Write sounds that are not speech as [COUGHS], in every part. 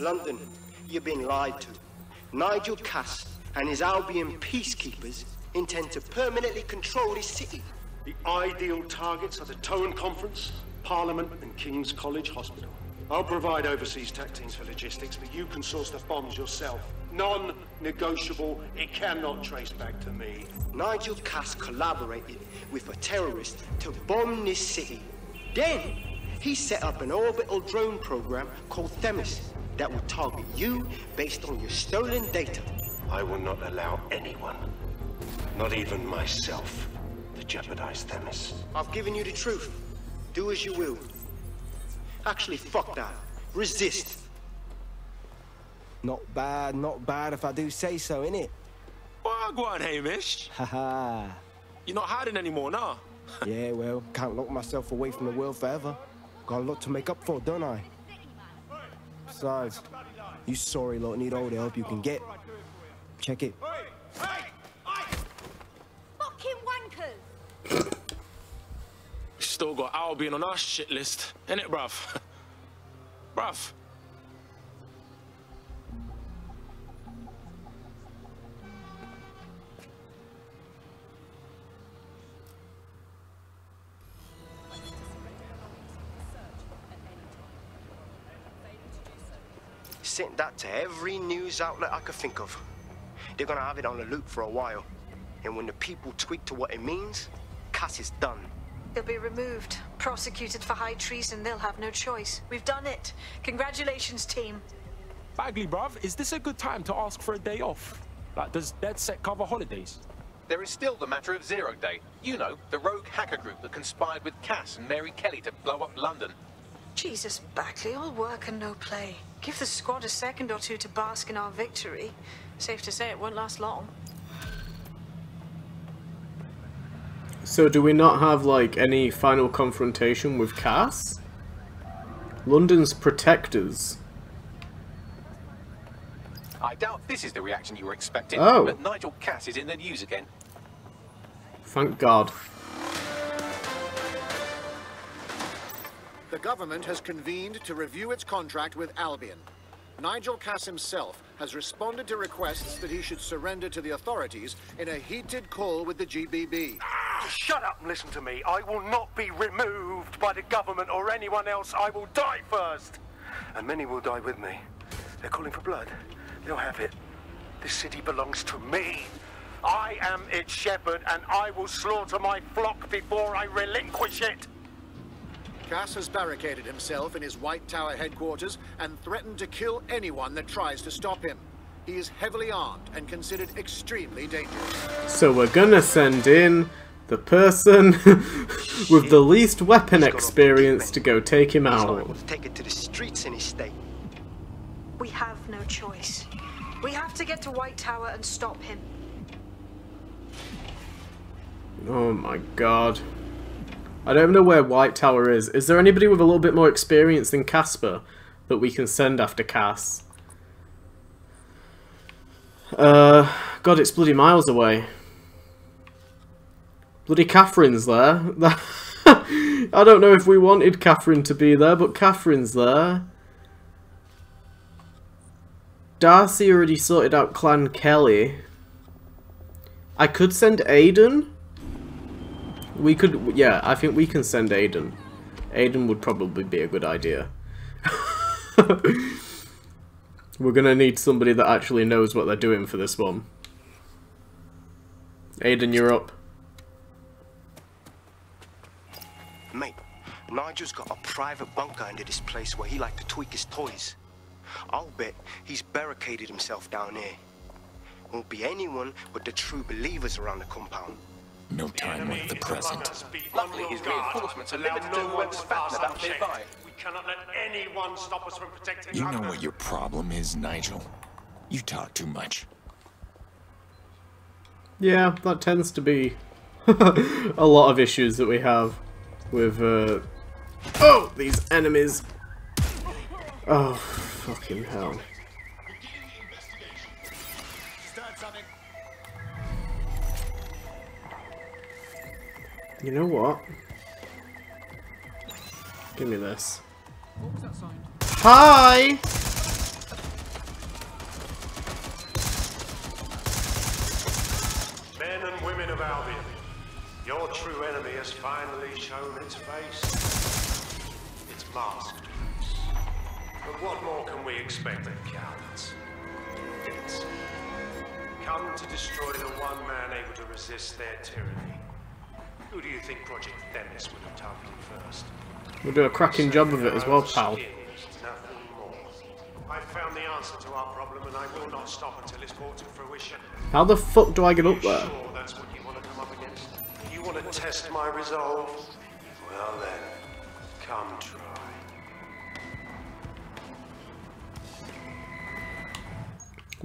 London, you've been lied to. Nigel Cass and his Albion peacekeepers intend to permanently control this city. The ideal targets are the Towan Conference, Parliament, and King's College Hospital. I'll provide overseas tech teams for logistics, but you can source the bombs yourself. Non-negotiable, it cannot trace back to me. Nigel Cass collaborated with a terrorist to bomb this city. Then, he set up an orbital drone program called Themis that will target you based on your stolen data. I will not allow anyone, not even myself, to jeopardize Themis. I've given you the truth. Do as you will. Actually, fuck that. Resist. Not bad, not bad if I do say so, innit? Well, go on, Hamish. Haha. You're not hiding anymore, nah? [LAUGHS] yeah, well, can't lock myself away from the world forever. Got a lot to make up for, don't I? Besides, you sorry lot need all the help you can get. Check it. Fucking wankers! Still got Albion on our shit list, innit, bruv? [LAUGHS] bruv. Sent that to every news outlet I could think of. They're gonna have it on the loop for a while. And when the people tweak to what it means, Cass is done. He'll be removed, prosecuted for high treason. They'll have no choice. We've done it. Congratulations, team. Bagley, bruv, is this a good time to ask for a day off? Like, does DedSec cover holidays? There is still the matter of Zero Day. You know, the rogue hacker group that conspired with Cass and Mary Kelly to blow up London. Jesus, Bagley, all work and no play. Give the squad a second or two to bask in our victory. Safe to say it won't last long. So do we not have, like, any final confrontation with Cass? London's protectors. I doubt this is the reaction you were expecting, Oh. but Nigel Cass is in the news again. Thank God. The government has convened to review its contract with Albion. Nigel Cass himself has responded to requests that he should surrender to the authorities in a heated call with the GBB. Shut up and listen to me. I will not be removed by the government or anyone else. I will die first. And many will die with me. They're calling for blood. They'll have it. This city belongs to me. I am its shepherd, and I will slaughter my flock before I relinquish it. Cass has barricaded himself in his White Tower headquarters and threatened to kill anyone that tries to stop him. He is heavily armed and considered extremely dangerous. So we're gonna send in the person [LAUGHS] with the least weapon experience to go take him out. Take it to the streets in his state. We have no choice. We have to get to White Tower and stop him. Oh my god. I don't know where White Tower is. Is there anybody with a little bit more experience than Casper that we can send after Cass? Uh, God, it's bloody miles away. Bloody Catherine's there. [LAUGHS] I don't know if we wanted Catherine to be there, but Catherine's there. Darcy already sorted out Clan Kelly. I could send Aiden. We could, yeah, I think we can send Aiden. Aiden would probably be a good idea. [LAUGHS] We're gonna need somebody that actually knows what they're doing for this one. Aiden, you're up. Mate, Nigel's got a private bunker under this place where he like to tweak his toys. I'll bet he's barricaded himself down there. Won't be anyone but the true believers around the compound. No time like the present. Luckily, his reinforcements are limited to whoever's fat about nearby. We cannot let anyone stop us from protecting You know what your problem is, Nigel? You talk too much. Yeah, that tends to be [LAUGHS] a lot of issues that we have with, uh... Oh, these enemies! Oh, fucking hell. You know what? Give me this. Hi! Men and women of Albion, your true enemy has finally shown its face. Masked. But what more can we expect of cowards? It's come to destroy the one man able to resist their tyranny. Who do you think Project Themis would have targeted first? We'll do a cracking job of it as well, pal. Skin is nothing more. I found the answer to our problem and I will not stop until it's brought to fruition. How the fuck do I get up there? Sure that's what you want to come up against? You want to test my resolve? Well then, come try.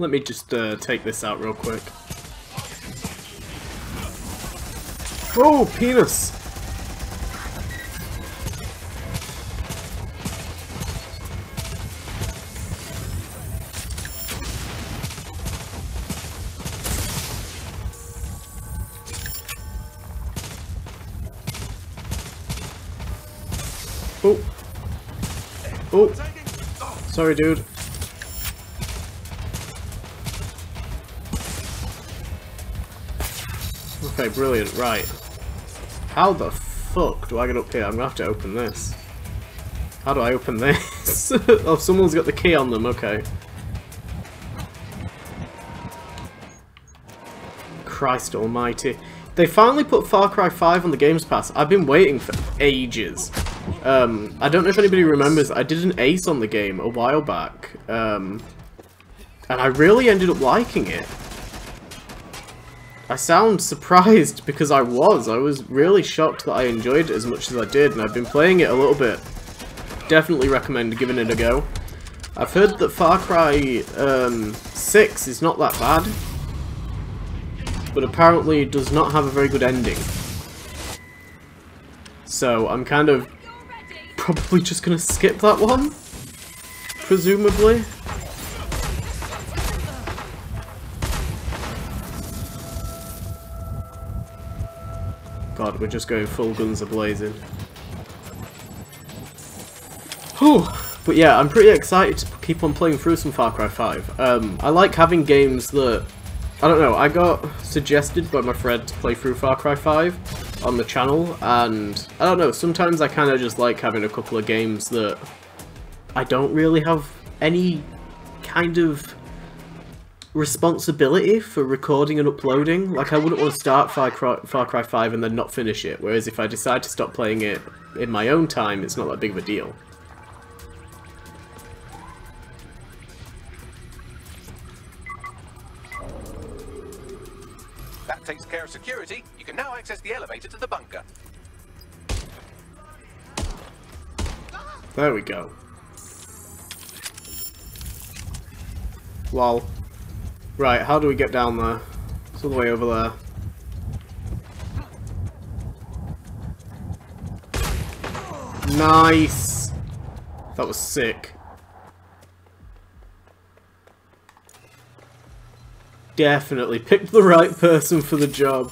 Let me just uh, take this out real quick. Oh, penis! Oh. Oh. Sorry, dude. Okay, brilliant. Right. How the fuck do I get up here? I'm gonna have to open this. How do I open this? [LAUGHS] oh, someone's got the key on them. Okay. Christ almighty. They finally put Far Cry 5 on the Games Pass. I've been waiting for ages. Um, I don't know if anybody remembers, I did an ace on the game a while back. Um, and I really ended up liking it. I sound surprised [LAUGHS] because I was. I was really shocked that I enjoyed it as much as I did, and I've been playing it a little bit. Definitely recommend giving it a go. I've heard that Far Cry um, 6 is not that bad, but apparently does not have a very good ending. So I'm kind of [LAUGHS] probably just going to skip that one, presumably. God, we're just going full guns a-blazing. Whew. But yeah, I'm pretty excited to keep on playing through some Far Cry 5. Um, I like having games that... I don't know, I got suggested by my friend to play through Far Cry 5 on the channel, and I don't know, sometimes I kind of just like having a couple of games that I don't really have any kind of responsibility for recording and uploading. Like, I wouldn't want to start Far Cry, Far Cry 5 and then not finish it, whereas if I decide to stop playing it in my own time, it's not that big of a deal. That takes care of security. You can now access the elevator to the bunker. There we go. Lol. Right, how do we get down there? It's all the way over there. Nice! That was sick. Definitely picked the right person for the job.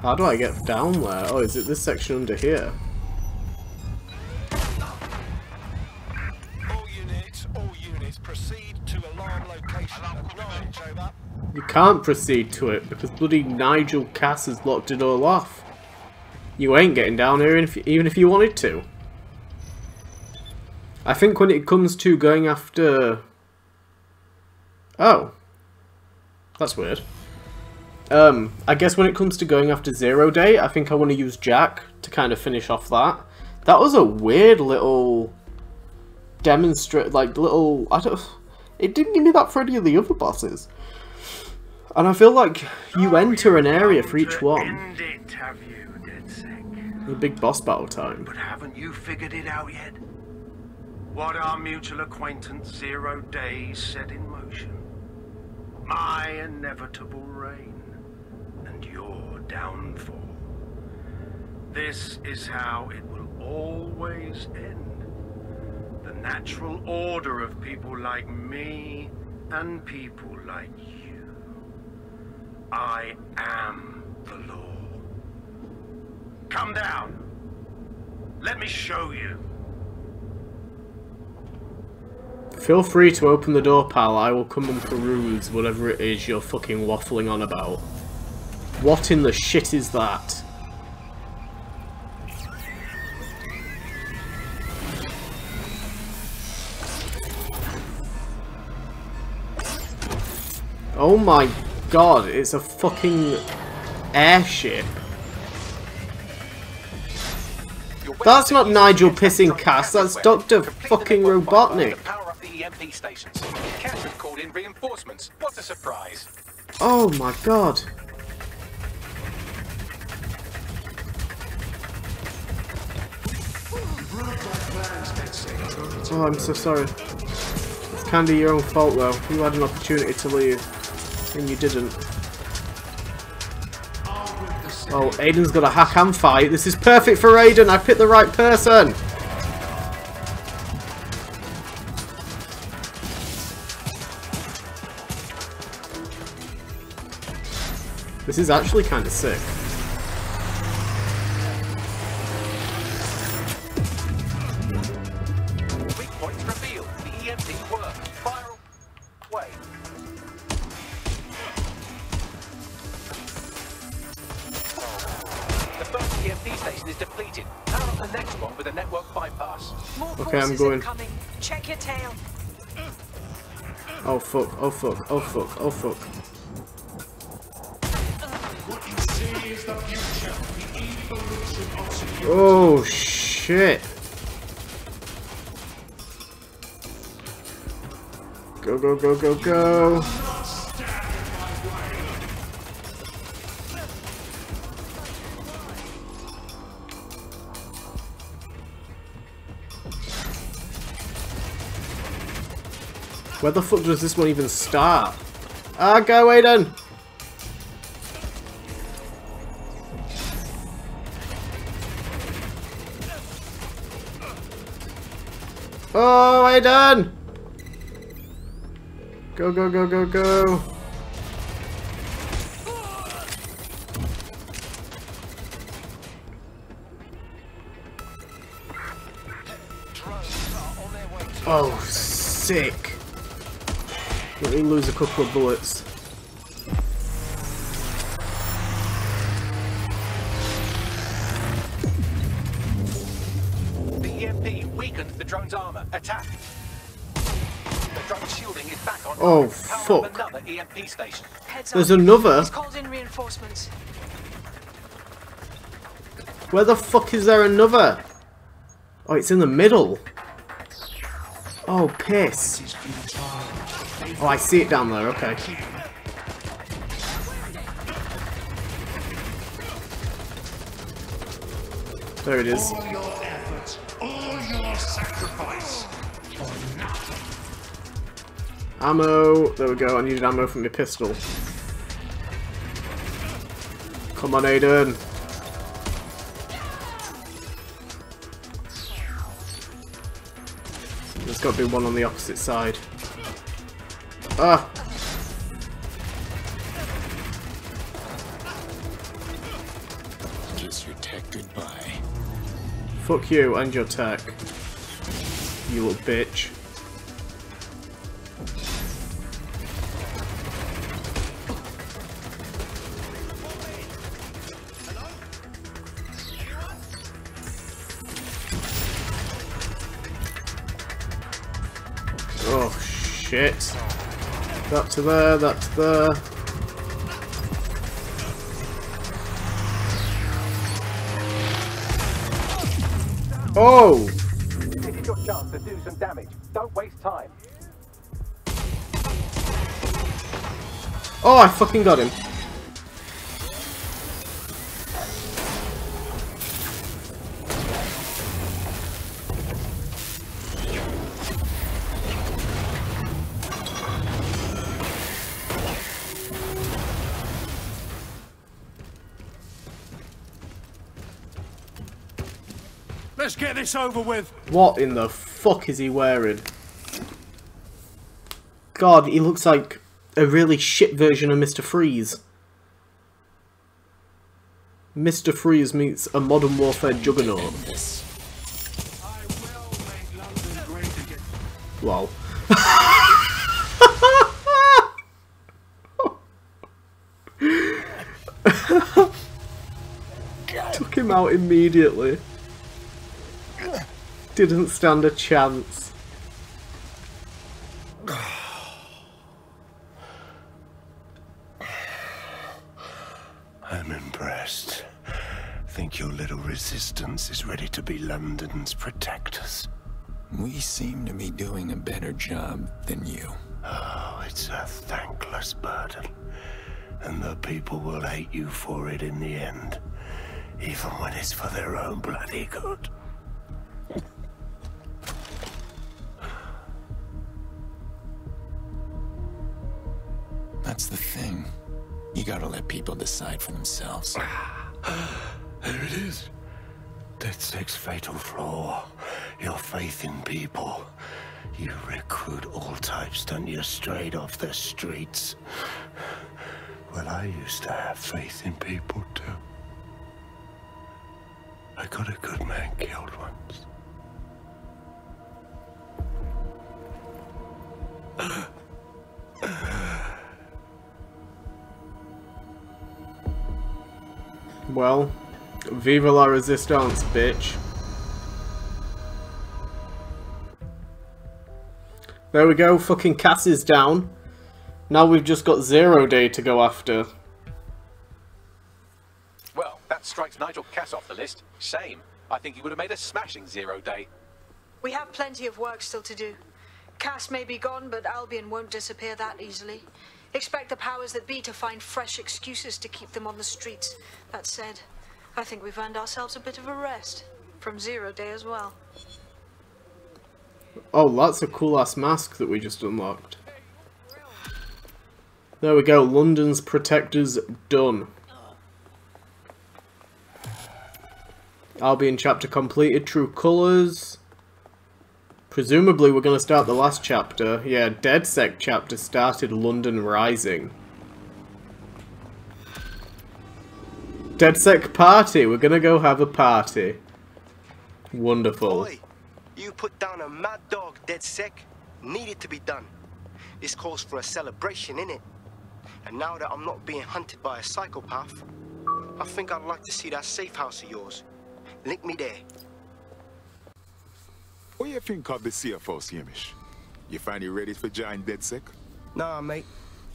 How do I get down there? Oh, is it this section under here? You can't proceed to it because bloody Nigel Cass has locked it all off. You ain't getting down here even if you wanted to. I think when it comes to going after... Oh. That's weird. Um, I guess when it comes to going after Zero Day, I think I want to use Jack to kind of finish off that. That was a weird little demonstrate, like little, I don't, it didn't give me that for any of the other bosses. And I feel like you enter an area for each one. It, have you? The big boss battle time. But haven't you figured it out yet? What our mutual acquaintance Zero Days set in motion? My inevitable reign and your downfall. This is how it will always end. The natural order of people like me and people like you. I am the law. Come down. Let me show you. Feel free to open the door, pal. I will come and peruse whatever it is you're fucking waffling on about. What in the shit is that? Oh my god, it's a fucking airship. That's not Nigel pissing Cass, that's Dr. fucking Robotnik. Oh my god. Oh, I'm so sorry. It's kinda your own fault though. You had an opportunity to leave, and you didn't. Oh, Aiden's got a hack and fight. This is perfect for Aiden. I picked the right person. This is actually kind of sick. Going. incoming. Check your tail. Oh fuck, oh fuck, oh fuck, oh fuck. What you see is the future, the evolution of security. Oh shit. Go, go, go, go, go. Where the fuck does this one even start? Ah, go, Aiden! Oh, Aiden! Go, go, go, go, go! Oh, sick! Let me lose a couple of bullets. The EMP weakened the drone's armor. Attack. The drone's shielding is back on. Oh, Power fuck. another EMP station. Heads There's up. another? He's called in reinforcements. Where the fuck is there another? Oh, it's in the middle. Oh, piss. Oh, I see it down there, okay. There it is. All your efforts, all your sacrifice for nothing. Ammo. There we go. I needed ammo from my pistol. Come on, Aiden. There's got to be one on the opposite side. Ah! Kiss your tech goodbye. Fuck you and your tech. You little bitch. To there, that to there. Oh! This is your chance to do some damage. Don't waste time. Oh, I fucking got him. This over with. What in the fuck is he wearing? God, he looks like a really shit version of Mr. Freeze. Mr. Freeze meets a Modern Warfare juggernaut. Lol. [LAUGHS] Took him out immediately. Didn't stand a chance. I'm impressed. Think your little resistance is ready to be London's protectors. We seem to be doing a better job than you. Oh, it's a thankless burden. And the people will hate you for it in the end. Even when it's for their own bloody good. People decide for themselves. [SIGHS] There it is. DedSec's fatal flaw. Your faith in people. You recruit all types, don't you, straight off the streets. Well, I used to have faith in people, too. I got a good man killed once. [GASPS] [LAUGHS] Well, viva la resistance, bitch. There we go, fucking Cass is down. Now we've just got Zero Day to go after. Well, that strikes Nigel Cass off the list. Shame. I think he would have made a smashing zero day. We have plenty of work still to do. Cass may be gone, but Albion won't disappear that easily. Expect the powers that be to find fresh excuses to keep them on the streets. That said, I think we've earned ourselves a bit of a rest. From Zero Day as well. Oh, that's a cool ass mask that we just unlocked. There we go, London's Protectors done. Albion chapter completed, True Colours. Presumably we're going to start the last chapter. Yeah, DedSec chapter started London Rising. DedSec party, we're going to go have a party. Wonderful. Boy, you put down a mad dog, DedSec. Needed to be done. This calls for a celebration, innit? And now that I'm not being hunted by a psychopath, I think I'd like to see that safe house of yours. Link me there. What do you think of the CFO, Hamish? You finally ready for join DedSec? Nah, mate.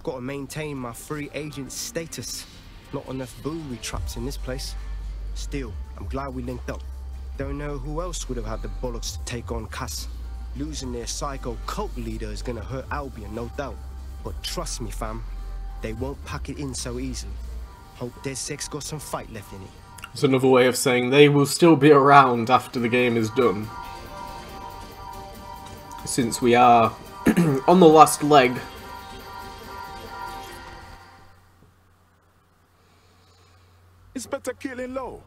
Gotta maintain my free agent status. Not enough booby traps in this place. Still, I'm glad we linked up. Don't know who else would have had the bollocks to take on Cass. Losing their psycho cult leader is gonna hurt Albion, no doubt. But trust me, fam, they won't pack it in so easily. Hope DedSec's got some fight left in it. It's another way of saying they will still be around after the game is done. Since we are [CLEARS THROAT] on the last leg. Inspector Kaylin Lowe.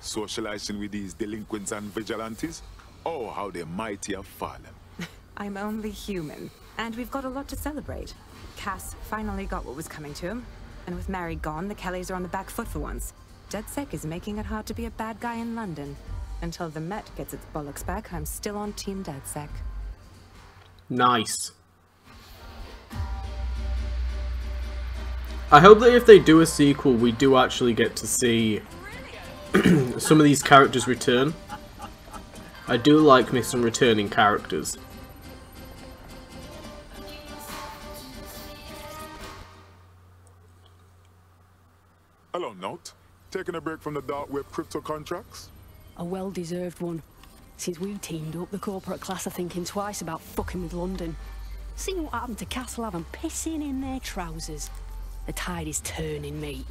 Socializing with these delinquents and vigilantes? Oh, how the mighty have fallen. [LAUGHS] I'm only human. And we've got a lot to celebrate. Cass finally got what was coming to him. And with Mary gone, the Kellys are on the back foot for once. DedSec is making it hard to be a bad guy in London. Until the Met gets its bollocks back, I'm still on Team DedSec. Nice. I hope that if they do a sequel, we do actually get to see [CLEARS THROAT] some of these characters return. I do like me some returning characters. Hello, Nowt. Taking a break from the dark web crypto contracts? A well-deserved one. Since we teamed up, the corporate class are thinking twice about fucking with London. See what happened to Castle Haven pissing in their trousers. The tide is turning, mate.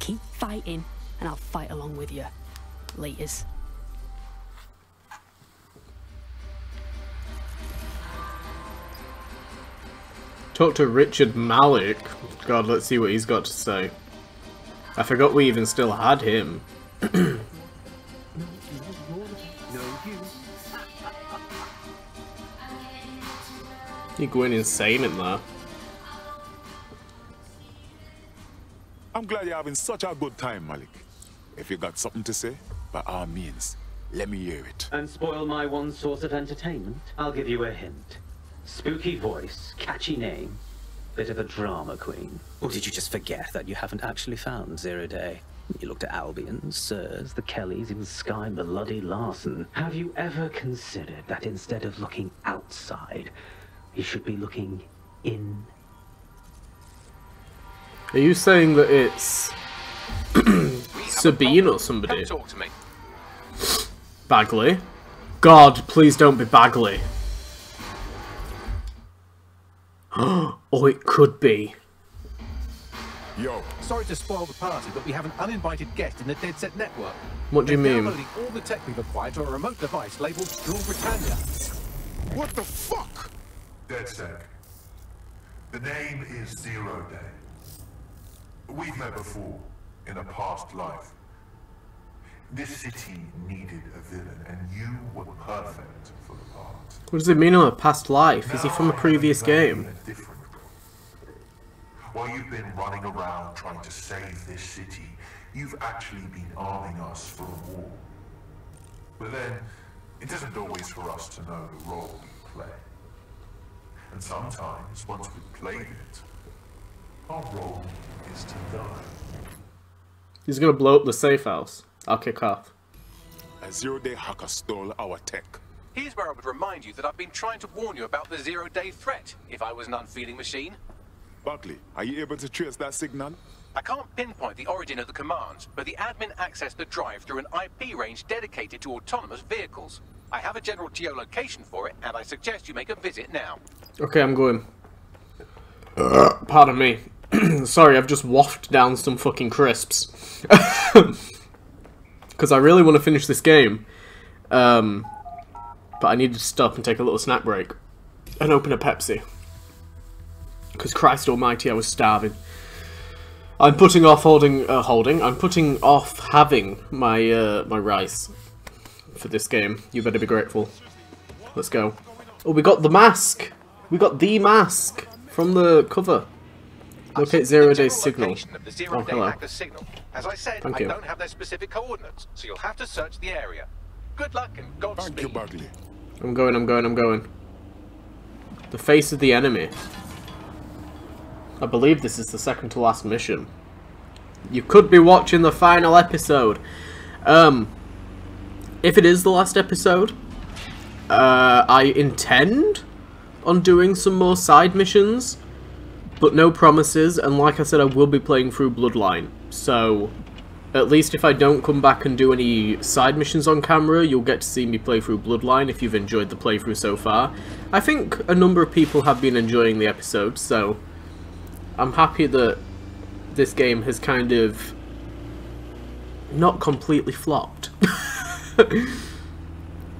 Keep fighting, and I'll fight along with you. Laters. Talk to Richard Malik. God, let's see what he's got to say. I forgot we even still had him. [CLEARS THROAT] You're going insane in there. I'm glad you're having such a good time, Malik. If you got something to say, by all means, let me hear it. And spoil my one source of entertainment? I'll give you a hint. Spooky voice, catchy name, bit of a drama queen. Or did you just forget that you haven't actually found Zero Day? You looked at Albion, SIRS, the Kellys, even Skye Bloody Larsen. Have you ever considered that instead of looking outside, you should be looking in? Are you saying that it's [CLEARS THROAT] Sabine or somebody? Come talk to me. Bagley? God, please don't be Bagley. [GASPS] oh, it could be. Yo. Sorry to spoil the party, but we have an uninvited guest in the DedSec network. What do you They're mean? downloading all the tech we've acquired to a remote device labeled Rule Britannia. What the fuck? DedSec. The name is Zero Day. We've met before, in a past life. This city needed a villain, and you were perfect for the part. What does it mean on a past life? Is he from a previous game? A While you've been running around trying to save this city, you've actually been arming us for a war. But then, it isn't always for us to know the role we play. And sometimes, once we've played it, our role is to die. He's gonna blow up the safe house. I'll kick off. A zero-day hacker stole our tech. Here's where I would remind you that I've been trying to warn you about the zero-day threat, if I was an unfeeling machine. Bagley, are you able to trace that signal? I can't pinpoint the origin of the commands, but the admin accessed the drive through an IP range dedicated to autonomous vehicles. I have a general geolocation for it, and I suggest you make a visit now. Okay, I'm going. [COUGHS] Pardon me. [CLEARS THROAT] Sorry, I've just wafted down some fucking crisps. [LAUGHS] Because I really want to finish this game. Um, but I needed to stop and take a little snack break. And open a Pepsi. Because Christ almighty, I was starving. I'm putting off holding, uh, holding, I'm putting off having my, uh, my rice for this game. You better be grateful. Let's go. Oh, we got the mask! We got the mask from the cover. Locate zero day signal. Of zero Oh, day hello. signal. As I said, Thank I you. don't have their specific coordinates, so you'll have to search the area. Good luck and Godspeed. Thank you, Bagley. I'm going, I'm going, I'm going. The face of the enemy. I believe this is the second to last mission. You could be watching the final episode. Um, if it is the last episode, uh, I intend on doing some more side missions, but no promises, and like I said, I will be playing through Bloodline, so at least if I don't come back and do any side missions on camera, you'll get to see me play through Bloodline if you've enjoyed the playthrough so far. I think a number of people have been enjoying the episode, so I'm happy that this game has kind of not completely flopped. [LAUGHS]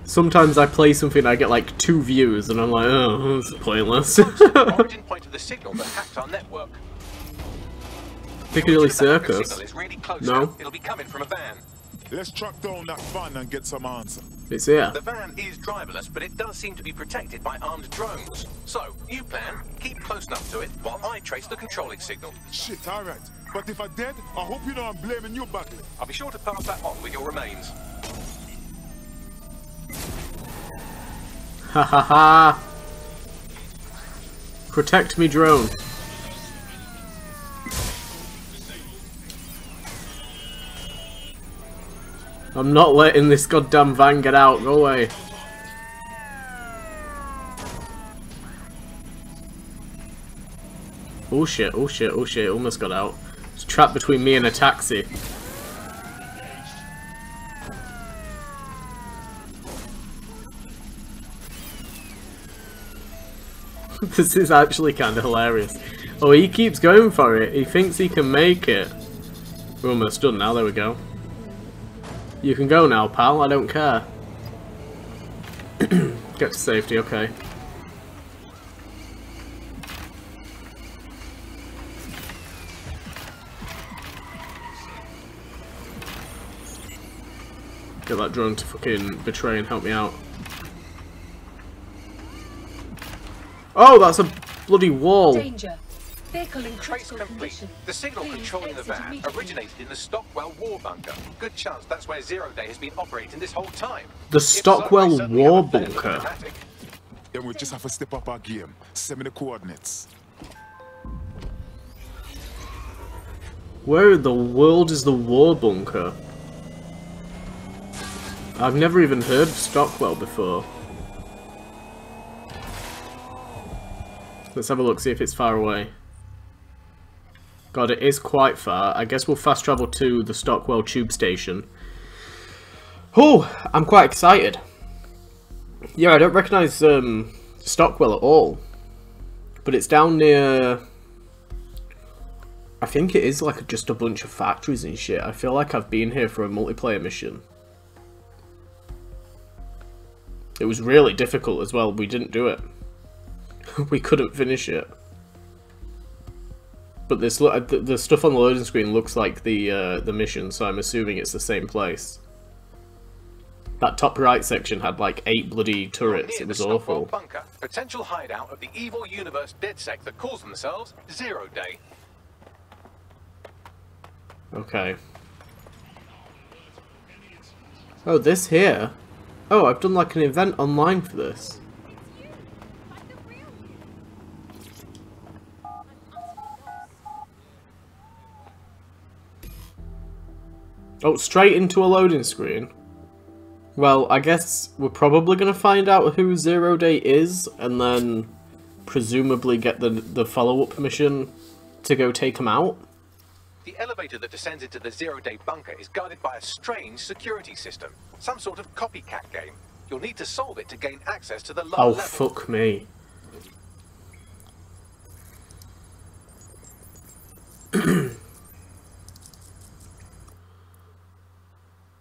Sometimes I play something and I get like two views and I'm like, oh, that's pointless. [LAUGHS] Origin point of the signal that hacked our network. Piccadilly Circus. really No. It'll be coming from a van. Let's track down that van and get some answer. It's here. The van is driverless, but it does seem to be protected by armed drones. So, you plan, keep close enough to it while I trace the controlling signal. Shit, alright. But if I'm dead, I hope you know I'm blaming you, Bagley. I'll be sure to pass that on with your remains. Ha ha ha. Protect me, drone. I'm not letting this goddamn van get out. Go away. Oh shit, oh shit, oh shit, almost got out. It's trapped between me and a taxi. [LAUGHS] this is actually kind of hilarious. Oh, he keeps going for it. He thinks he can make it. We're almost done now. There we go. You can go now, pal. I don't care. [CLEARS THROAT] Get to safety. Okay. Get that drone to fucking betray and help me out. Oh, that's a bloody wall. Danger. Vehicle in Trace critical complete. condition. The signal Please controlling the van originated in the Stockwell War Bunker. Good chance that's where Zero Day has been operating this whole time. The If so, Stockwell War have a better Bunker. thematic. Then we just have to step up our game. Send me the coordinates. Where in the world is the war bunker? I've never even heard of Stockwell before. Let's have a look, see if it's far away. God, it is quite far. I guess we'll fast travel to the Stockwell tube station. Oh, I'm quite excited. Yeah, I don't recognise um, Stockwell at all. But it's down near... I think it is like just a bunch of factories and shit. I feel like I've been here for a multiplayer mission. It was really difficult as well. We didn't do it. [LAUGHS] we couldn't finish it. But this lo- the, the stuff on the loading screen looks like the uh, the mission, so I'm assuming it's the same place. That top right section had like eight bloody turrets. It was awful. Bunker, potential hideout of the evil universe DedSec that calls themselves Zero Day. Okay. Oh, this here? Oh, I've done like an event online for this. Oh, straight into a loading screen? Well, I guess we're probably going to find out who Zero Day is, and then presumably get the, the follow-up mission to go take him out. The elevator that descends into the Zero Day Bunker is guarded by a strange security system. Some sort of copycat game. You'll need to solve it to gain access to the lower Oh, level. fuck me. [CLEARS THROAT]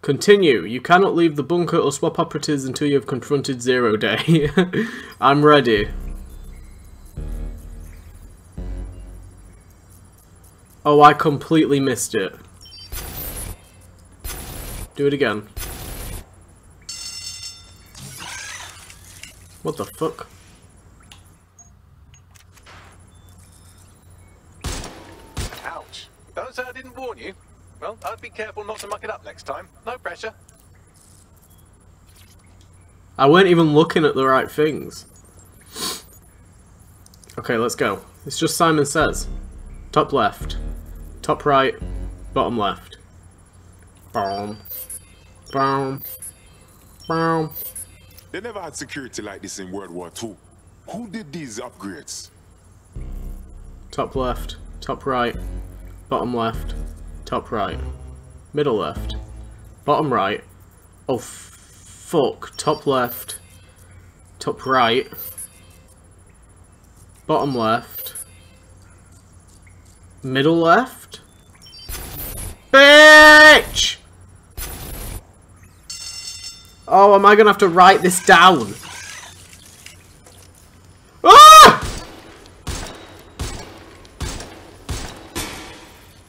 Continue. You cannot leave the bunker or swap operatives until you have confronted Zero Day. [LAUGHS] I'm ready. Oh, I completely missed it. Do it again. What the fuck? Ouch. Don't say I didn't warn you. Well, I'd be careful not to muck it up next time. No pressure. I weren't even looking at the right things. Okay, let's go. It's just Simon Says. Top left. Top right. Bottom left. Boom. Boom. Boom. They never had security like this in World War II. Who did these upgrades? Top left. Top right. Bottom left. Top right. Middle left. Bottom right. Oh, fuck. Top left. Top right. Bottom left. Middle left. Bitch! Oh, am I gonna have to write this down? Ah!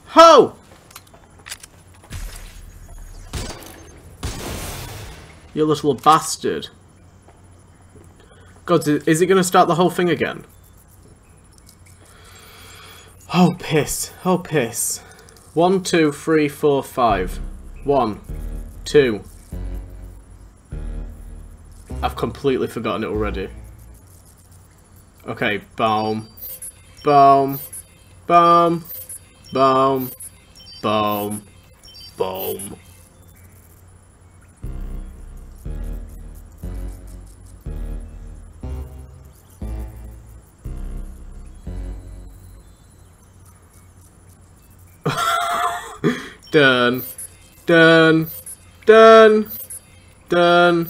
Ho! You little bastard. God, is it going to start the whole thing again? Oh, piss. Oh, piss. One, two, three, four, five. One, two. I've completely forgotten it already. Okay, boom. Boom. Boom. Boom. Boom. Boom. Done. Done. Done. Done.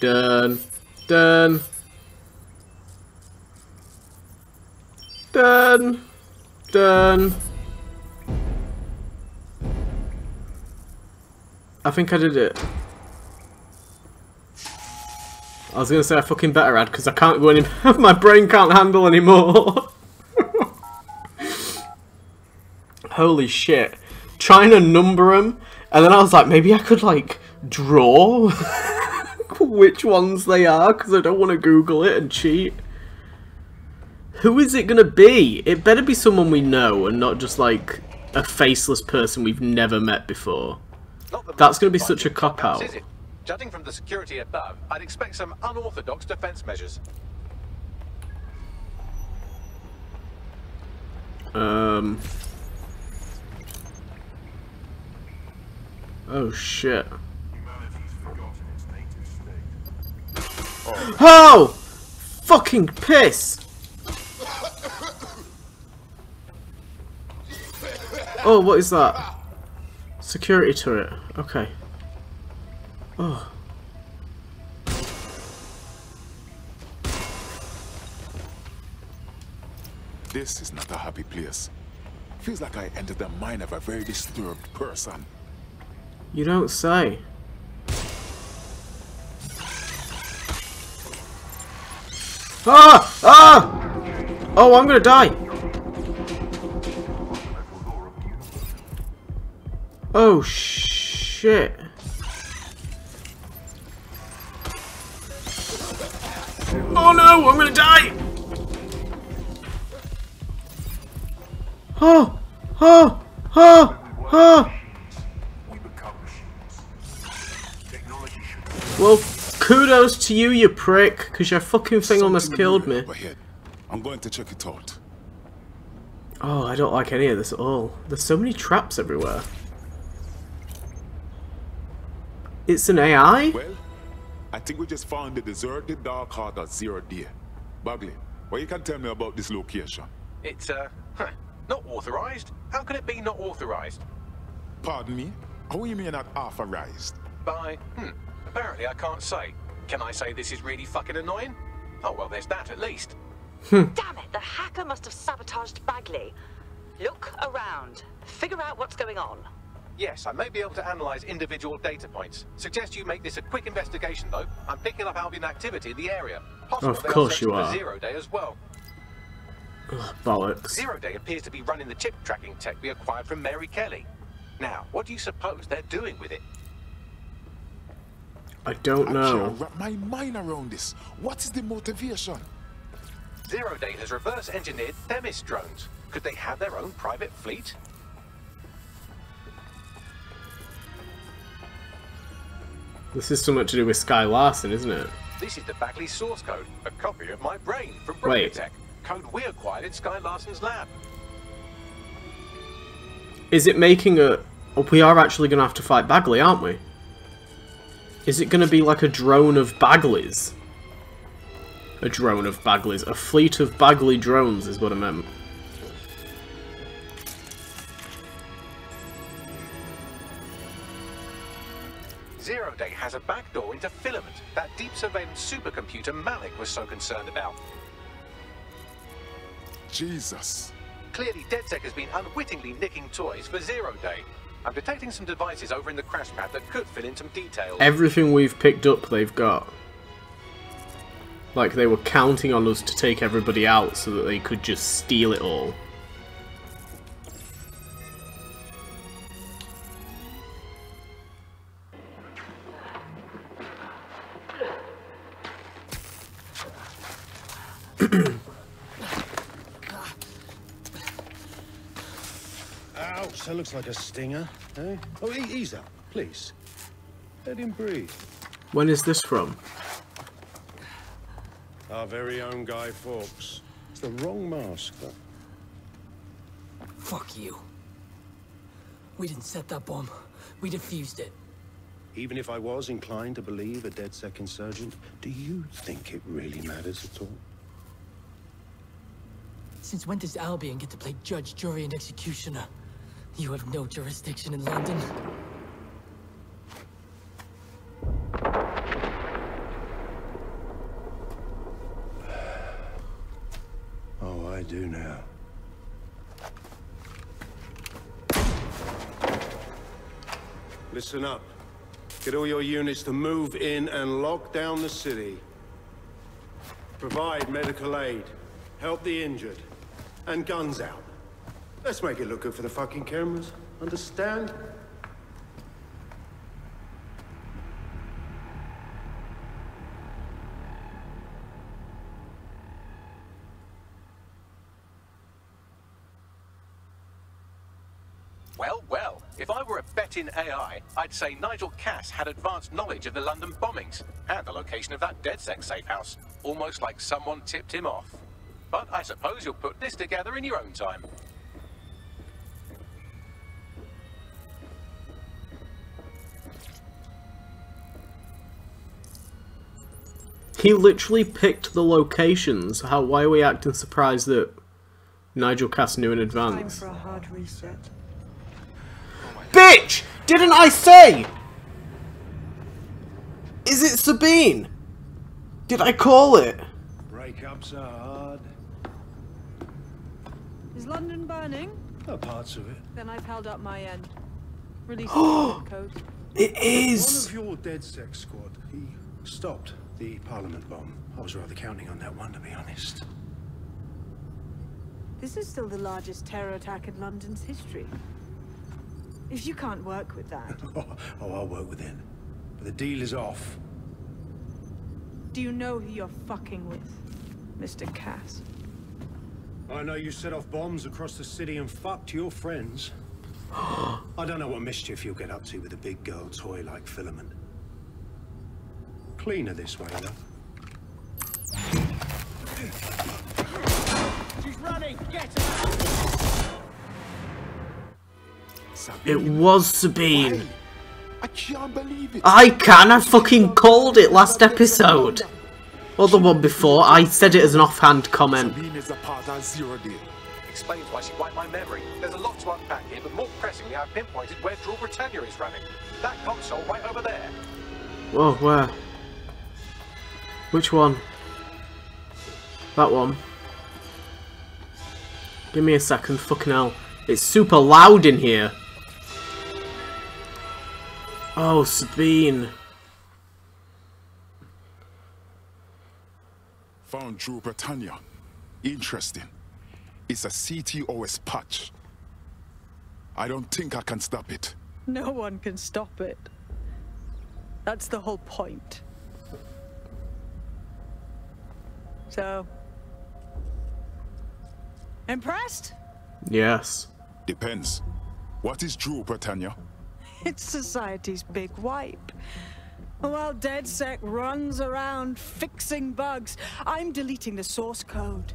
Done. Done. Done. Done. I think I did it. I was gonna say I fucking better add because I can't go [LAUGHS] any. my brain can't handle anymore. [LAUGHS] Holy shit! Trying to number them, and then I was like, maybe I could like draw [LAUGHS] which ones they are because I don't want to Google it and cheat. Who is it gonna be? It better be someone we know and not just like a faceless person we've never met before. That's gonna be such a cop out. Judging from the security above, I'd expect some unorthodox defense measures. Um. Oh shit. Oh! Fucking piss! Oh, what is that? Security turret. Okay. Oh. This is not a happy place. Feels like I entered the mind of a very disturbed person. You don't say. Ah! Ah! Oh, I'm gonna die! Oh, shit. Oh no, I'm gonna die! Oh! Oh! Oh! Oh! Well, kudos to you, you prick, because your fucking thing almost killed me. Ahead. I'm going to check it out. Oh, I don't like any of this at all. There's so many traps everywhere. It's an AI? Well, I think we just found the deserted dark heart of Zero Day. Bagley, what you can tell me about this location? It's, uh, huh, not authorized? How can it be not authorized? Pardon me? How you mean not authorized? By, hmm, apparently I can't say. Can I say this is really fucking annoying? Oh, well, there's that at least. Hmm. Damn it, the hacker must have sabotaged Bagley. Look around. Figure out what's going on. Yes, I may be able to analyze individual data points. Suggest you make this a quick investigation, though. I'm picking up Albion activity in the area. Possible Of course you are. Zero Day as well. Ugh, bollocks. Zero Day appears to be running the chip tracking tech we acquired from Mary Kelly. Now, what do you suppose they're doing with it? I don't I know. can't wrap my mind around this. What is the motivation? Zero Day has reverse engineered Themis drones. Could they have their own private fleet? This is something to do with Skye Larsen, isn't it? This is the Bagley source code, a copy of my brain from Wait. Broca Tech. Code we acquired in Skye Larsen's lab. Is it making a... Oh, we are actually going to have to fight Bagley, aren't we? Is it going to be like a drone of Bagleys? A drone of Bagleys. A fleet of Bagley drones is what I meant. Zero Day has a backdoor into Filament, that deep surveillance supercomputer Malik was so concerned about. Jesus. Clearly, DedSec has been unwittingly nicking toys for Zero Day. I'm detecting some devices over in the crash pad that could fill in some details. Everything we've picked up, they've got. Like, they were counting on us to take everybody out so that they could just steal it all. [CLEARS THROAT] Ouch, that looks like a stinger, eh? Oh, e- ease up, please. Let him breathe. When is this from? Our very own Guy Fawkes. It's the wrong mask, though. Fuck you. We didn't set that bomb. We defused it. Even if I was inclined to believe a dead second sergeant, do you think it really matters at all? Since when does Albion get to play judge, jury, and executioner? You have no jurisdiction in London. Oh, I do now. Listen up. Get all your units to move in and lock down the city. Provide medical aid. Help the injured. And guns out. Let's make it look good for the fucking cameras. Understand? Well, well, if I were a bet in AI, I'd say Nigel Cass had advanced knowledge of the London bombings and the location of that DedSec safe house, almost like someone tipped him off. But I suppose you'll put this together in your own time. He literally picked the locations. How? Why are we acting surprised that Nigel Cass knew in Time advance? for a hard reset. Bitch! Didn't I say? Is it Sabine? Did I call it? Breakups are hard. Is London burning? Oh, parts of it. Then I've held up my end. [GASPS] Release the code. It One of your DedSec squad, he stopped the Parliament bomb. I was rather counting on that one, to be honest. This is still the largest terror attack in London's history. If you can't work with that, [LAUGHS] oh, oh, I'll work with it. But the deal is off. do you know who you're fucking with, Mr. Cass? I know you set off bombs across the city and fucked your friends. [GASPS] I don't know what mischief you'll get up to with a big girl toy like Filament. Cleaner this way, though. She's running! Get her! It was Sabine. I can't believe it. I can. I fucking called it last episode. Or the one before. I said it as an offhand comment. Sabine is a part of Zero Day. Explains why she wiped my memory. There's a lot to unpack here, but more pressingly, I've pinpointed where Draw Britannia is running. That console right over there. Whoa, where? Which one? That one. Give me a second, fucking hell. It's super loud in here. Oh, Sabine. Found Drew Britannia. Interesting. It's a CTOS patch. I don't think I can stop it. No one can stop it. That's the whole point. So. Impressed? Yes. Depends. What is true, Britannia? [LAUGHS] It's society's big wipe. While DedSec runs around fixing bugs, I'm deleting the source code.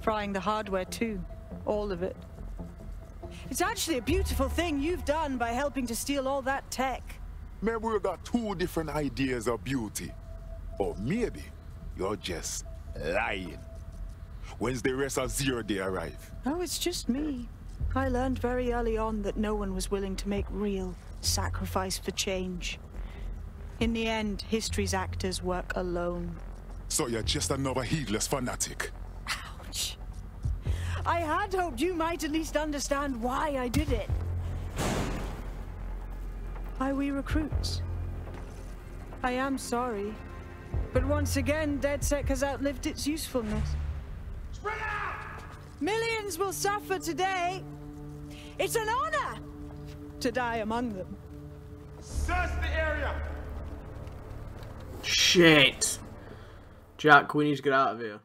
Frying the hardware too. All of it. It's actually a beautiful thing you've done by helping to steal all that tech. Maybe we've got two different ideas of beauty. Or maybe you're just lying. When's the rest of Zero Day arrive? Oh, it's just me. I learned very early on that no one was willing to make real sacrifice for change. In the end, history's actors work alone. So you're just another heedless fanatic. Ouch. I had hoped you might at least understand why I did it. Why we recruits. I am sorry. But once again, DedSec has outlived its usefulness. Spread out! Millions will suffer today. It's an honor to die among them. Search the area! Shit. Jack, we need to get out of here.